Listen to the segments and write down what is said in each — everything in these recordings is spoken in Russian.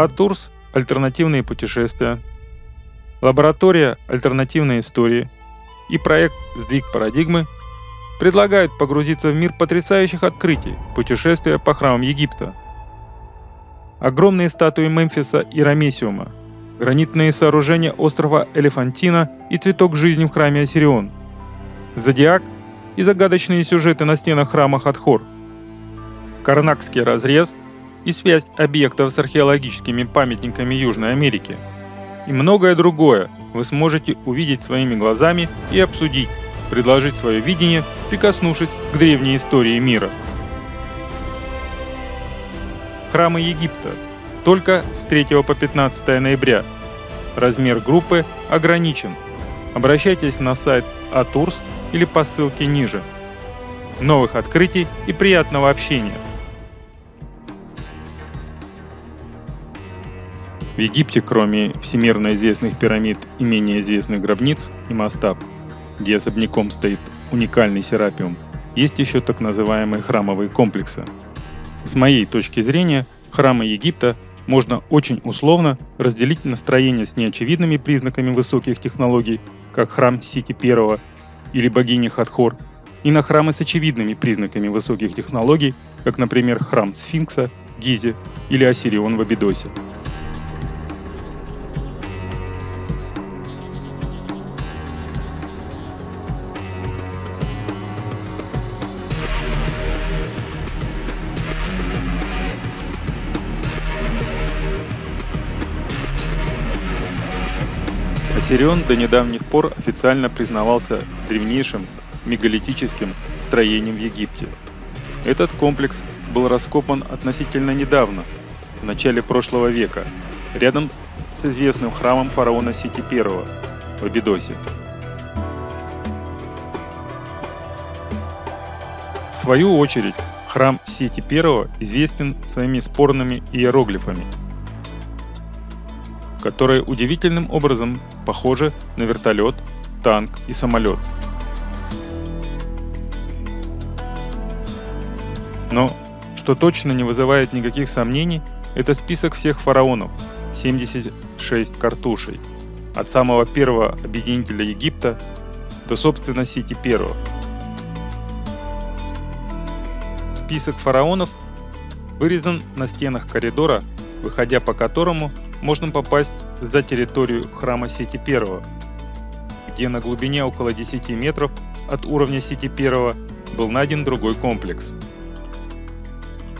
Атурс «Альтернативные путешествия», лаборатория «Альтернативные истории» и проект «Сдвиг парадигмы» предлагают погрузиться в мир потрясающих открытий путешествия по храмам Египта. Огромные статуи Мемфиса и Рамесиума, гранитные сооружения острова Элефантина и цветок жизни в храме Осирион, зодиак и загадочные сюжеты на стенах храма Хатхор, Карнакский разрез и связь объектов с археологическими памятниками Южной Америки и многое другое вы сможете увидеть своими глазами и обсудить, предложить свое видение, прикоснувшись к древней истории мира. Храмы Египта. Только с 3 по 15 ноября. Размер группы ограничен. Обращайтесь на сайт Атурс или по ссылке ниже. Новых открытий и приятного общения! В Египте, кроме всемирно известных пирамид и менее известных гробниц и мастаб, где особняком стоит уникальный серапиум, есть еще так называемые храмовые комплексы. С моей точки зрения, храмы Египта можно очень условно разделить на строения с неочевидными признаками высоких технологий, как храм Сити I или богини Хатхор, и на храмы с очевидными признаками высоких технологий, как, например, храм Сфинкса, Гизе или Осирион в Абидосе. Осирион до недавних пор официально признавался древнейшим мегалитическим строением в Египте. Этот комплекс был раскопан относительно недавно, в начале прошлого века, рядом с известным храмом фараона Сити I в Абидосе. В свою очередь, храм Сити I известен своими спорными иероглифами – которые удивительным образом похожи на вертолет, танк и самолет. Но, что точно не вызывает никаких сомнений, это список всех фараонов, 76 картушей, от самого первого объединителя Египта до, собственно, Сити первого. Список фараонов вырезан на стенах коридора, выходя по которому можно попасть за территорию храма Сити I, где на глубине около 10 метров от уровня Сити I был найден другой комплекс.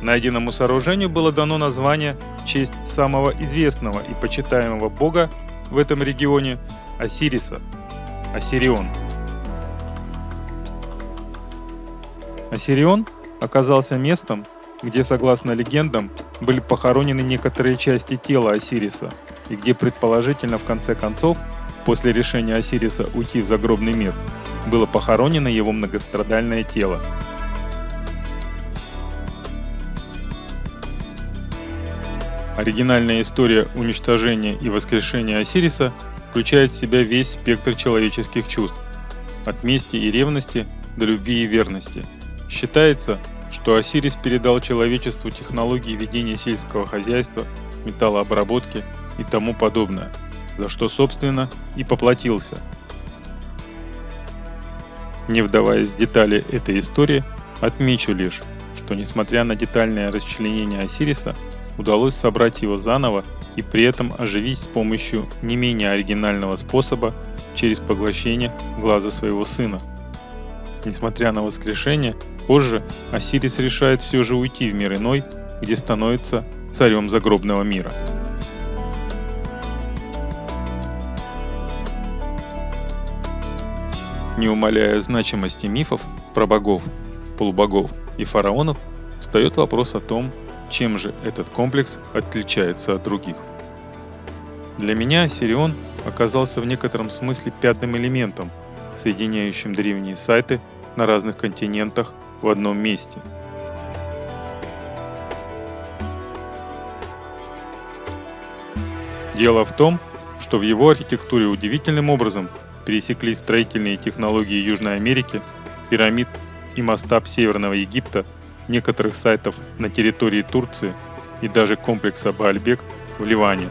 Найденному сооружению было дано название в честь самого известного и почитаемого бога в этом регионе Осириса – Осирион. Осирион оказался местом, где, согласно легендам, были похоронены некоторые части тела Осириса, и где предположительно в конце концов, после решения Осириса уйти в загробный мир, было похоронено его многострадальное тело. Оригинальная история уничтожения и воскрешения Осириса включает в себя весь спектр человеческих чувств, от мести и ревности до любви и верности. Считается, что Осирис передал человечеству технологии ведения сельского хозяйства, металлообработки и тому подобное, за что, собственно, и поплатился. Не вдаваясь в детали этой истории, отмечу лишь, что несмотря на детальное расчленение Осириса, удалось собрать его заново и при этом оживить с помощью не менее оригинального способа через поглощение глаза своего сына. Несмотря на воскрешение, Позже Осирис решает все же уйти в мир иной, где становится царем загробного мира. Не умаляя значимости мифов про богов, полубогов и фараонов, встает вопрос о том, чем же этот комплекс отличается от других. Для меня Сирион оказался в некотором смысле пятым элементом, соединяющим древние сайты на разных континентах в одном месте. Дело в том, что в его архитектуре удивительным образом пересеклись строительные технологии Южной Америки, пирамид и масштаб Северного Египта, некоторых сайтов на территории Турции и даже комплекса Баальбек в Ливане.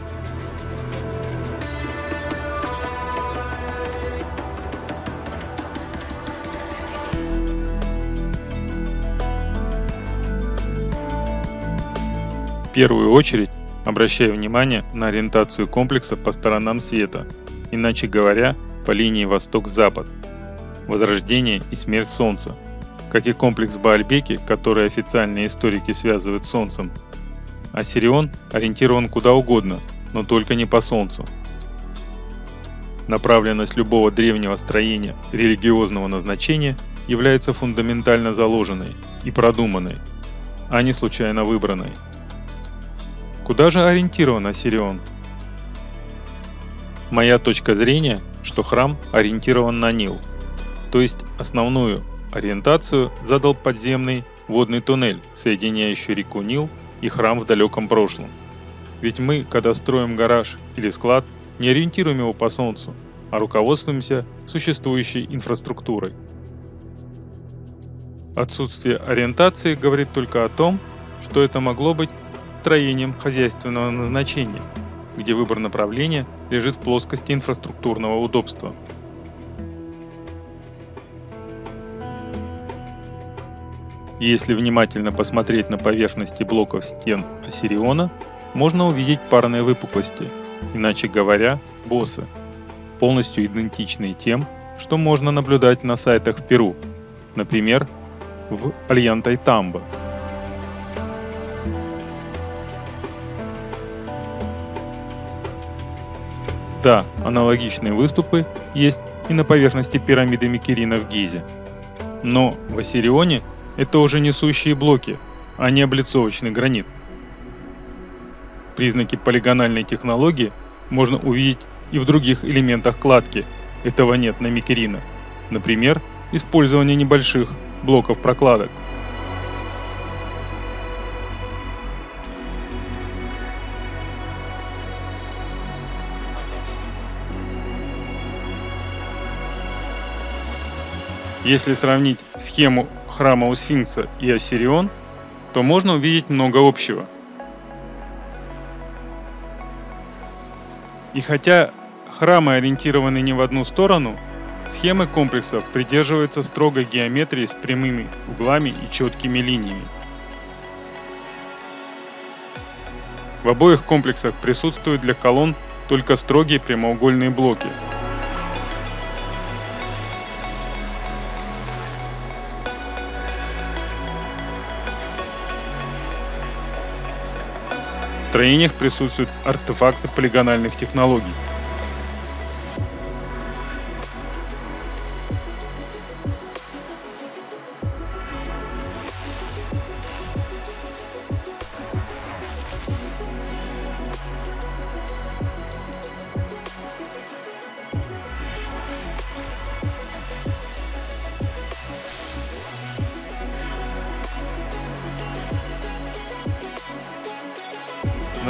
Первую очередь обращая внимание на ориентацию комплекса по сторонам света, иначе говоря, по линии восток-запад, возрождение и смерть Солнца, как и комплекс Баальбеки, который официальные историки связывают с Солнцем. А Сирион ориентирован куда угодно, но только не по Солнцу. Направленность любого древнего строения религиозного назначения является фундаментально заложенной и продуманной, а не случайно выбранной. Куда же ориентирован Осирион? Моя точка зрения, что храм ориентирован на Нил, то есть основную ориентацию задал подземный водный туннель, соединяющий реку Нил и храм в далеком прошлом. Ведь мы, когда строим гараж или склад, не ориентируем его по солнцу, а руководствуемся существующей инфраструктурой. Отсутствие ориентации говорит только о том, что это могло быть строением хозяйственного назначения, где выбор направления лежит в плоскости инфраструктурного удобства. Если внимательно посмотреть на поверхности блоков стен Осириона, можно увидеть парные выпуклости, иначе говоря, боссы, полностью идентичные тем, что можно наблюдать на сайтах в Перу, например, в Альянтайтамбо. Да, аналогичные выступы есть и на поверхности пирамиды Микерина в Гизе. Но в Ассирионе это уже несущие блоки, а не облицовочный гранит. Признаки полигональной технологии можно увидеть и в других элементах кладки. Этого нет на Микерина. Например, использование небольших блоков прокладок. Если сравнить схему храма у Сфинкса и Осирион, то можно увидеть много общего. И хотя храмы ориентированы не в одну сторону, схемы комплексов придерживаются строгой геометрии с прямыми углами и четкими линиями. В обоих комплексах присутствуют для колонн только строгие прямоугольные блоки – строениях присутствуют артефакты полигональных технологий.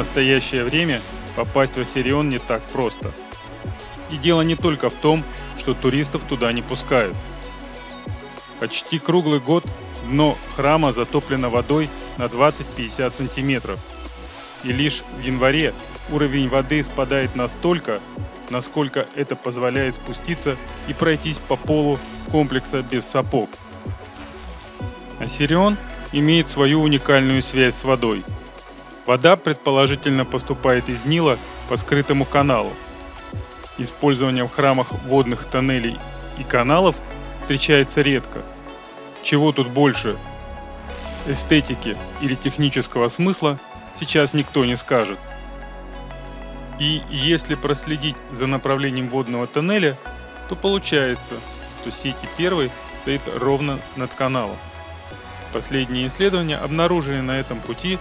Настоящее время попасть в Ассирион не так просто. И дело не только в том, что туристов туда не пускают. Почти круглый год дно храма затоплено водой на 20-50 сантиметров. И лишь в январе уровень воды спадает настолько, насколько это позволяет спуститься и пройтись по полу комплекса без сапог. Ассирион имеет свою уникальную связь с водой – Вода предположительно поступает из Нила по скрытому каналу. Использование в храмах водных тоннелей и каналов встречается редко. Чего тут больше? Эстетики или технического смысла сейчас никто не скажет. И если проследить за направлением водного тоннеля, то получается, что сети первой стоит ровно над каналом. Последние исследования обнаружили на этом пути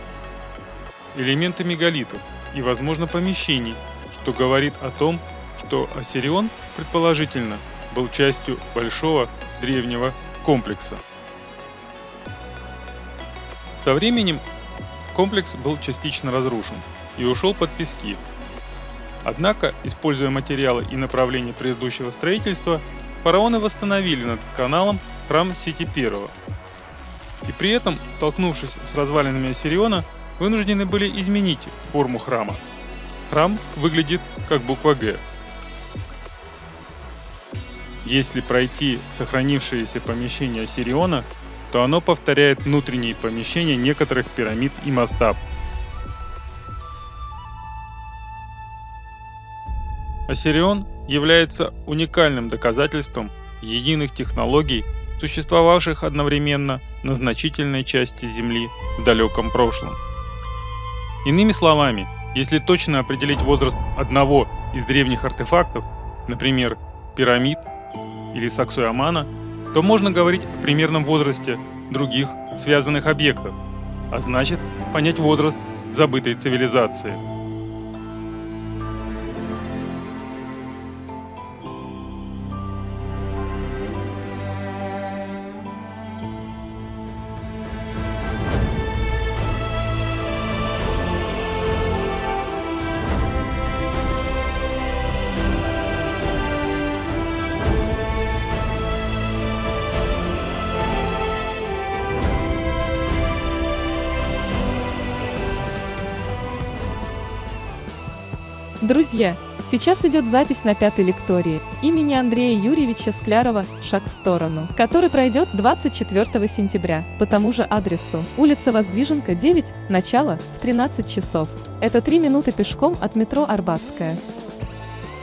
элементы мегалитов и, возможно, помещений, что говорит о том, что Осирион, предположительно, был частью большого древнего комплекса. Со временем комплекс был частично разрушен и ушел под пески. Однако, используя материалы и направления предыдущего строительства, фараоны восстановили над каналом храм Сити I. И при этом, столкнувшись с развалинами Осириона, вынуждены были изменить форму храма Храм выглядит как буква «Г». Если пройти сохранившееся помещение Сириона, то оно повторяет внутренние помещения некоторых пирамид и мастаб. Осирион является уникальным доказательством единых технологий, существовавших одновременно на значительной части Земли в далеком прошлом. Иными словами, если точно определить возраст одного из древних артефактов, например, пирамид или Саксуямана, то можно говорить о примерном возрасте других связанных объектов, а значит понять возраст забытой цивилизации. Друзья, сейчас идет запись на пятой лектории имени Андрея Юрьевича Склярова «Шаг в сторону», который пройдет 24 сентября по тому же адресу. Улица Воздвиженка, 9, начало в 13 часов. Это 3 минуты пешком от метро Арбатская.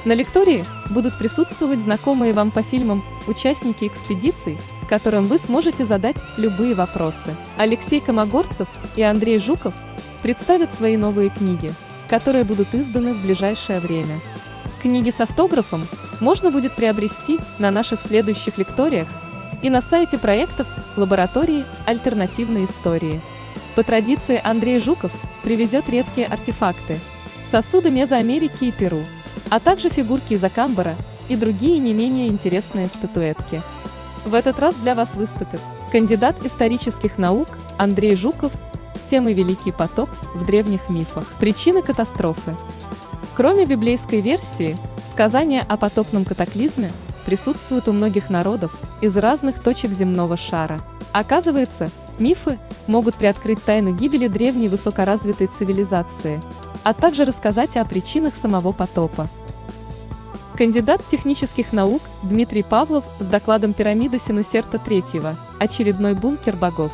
На лектории будут присутствовать знакомые вам по фильмам участники экспедиций, которым вы сможете задать любые вопросы. Алексей Комогорцев и Андрей Жуков представят свои новые книги – которые будут изданы в ближайшее время. Книги с автографом можно будет приобрести на наших следующих лекториях и на сайте проектов лаборатории альтернативной истории. По традиции Андрей Жуков привезет редкие артефакты, сосуды Мезоамерики и Перу, а также фигурки из Акамбара и другие не менее интересные статуэтки. В этот раз для вас выступит кандидат исторических наук Андрей Жуков темой «Великий потоп» в древних мифах. Причины катастрофы. Кроме библейской версии, сказания о потопном катаклизме присутствуют у многих народов из разных точек земного шара. Оказывается, мифы могут приоткрыть тайну гибели древней высокоразвитой цивилизации, а также рассказать о причинах самого потопа. Кандидат технических наук Дмитрий Павлов с докладом «Пирамида Синусерта III. Очередной бункер богов».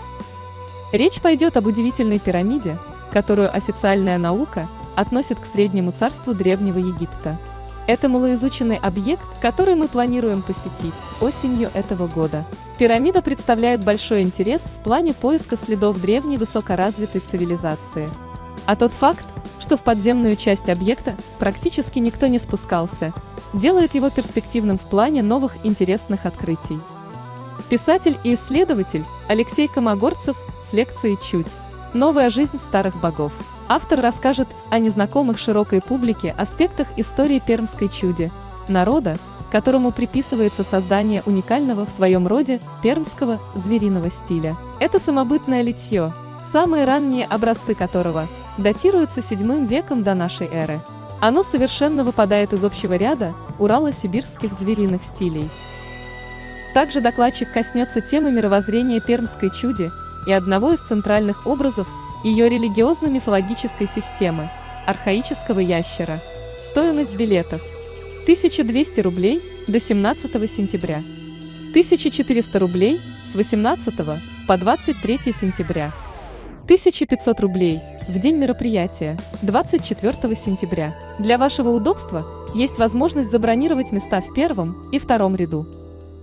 Речь пойдет об удивительной пирамиде, которую официальная наука относит к Среднему царству Древнего Египта. Это малоизученный объект, который мы планируем посетить осенью этого года. Пирамида представляет большой интерес в плане поиска следов древней высокоразвитой цивилизации. А тот факт, что в подземную часть объекта практически никто не спускался, делает его перспективным в плане новых интересных открытий. Писатель и исследователь Алексей Комогорцев с лекцией «Чуть. Новая жизнь старых богов». Автор расскажет о незнакомых широкой публике аспектах истории пермской чуди, народа, которому приписывается создание уникального в своем роде пермского звериного стиля. Это самобытное литье, самые ранние образцы которого датируются VII веком до нашей эры. Оно совершенно выпадает из общего ряда урало-сибирских звериных стилей. Также докладчик коснется темы мировоззрения пермской чуди и одного из центральных образов ее религиозно-мифологической системы – архаического ящера. Стоимость билетов – 1200 рублей до 17 сентября, 1400 рублей с 18 по 23 сентября, 1500 рублей в день мероприятия 24 сентября. Для вашего удобства есть возможность забронировать места в первом и втором ряду.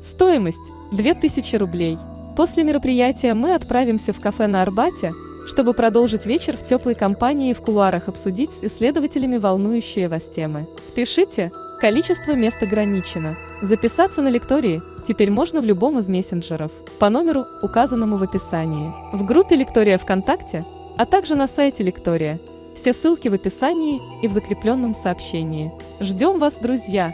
Стоимость – 2000 рублей – После мероприятия мы отправимся в кафе на Арбате, чтобы продолжить вечер в теплой компании и в кулуарах обсудить с исследователями волнующие вас темы. Спешите, количество мест ограничено. Записаться на лектории теперь можно в любом из мессенджеров по номеру, указанному в описании, в группе Лектория ВКонтакте, а также на сайте Лектория. Все ссылки в описании и в закрепленном сообщении. Ждем вас, друзья!